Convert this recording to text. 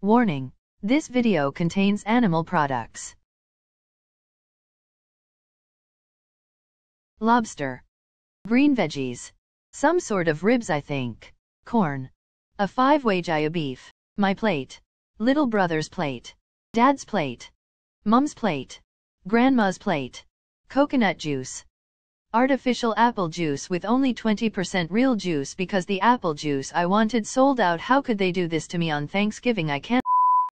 Warning. This video contains animal products. Lobster. Green veggies. Some sort of ribs I think. Corn. A five-way jaya beef. My plate. Little brother's plate. Dad's plate. Mum's plate. Grandma's plate. Coconut juice. Artificial apple juice with only 20% real juice because the apple juice I wanted sold out. How could they do this to me on Thanksgiving? I can't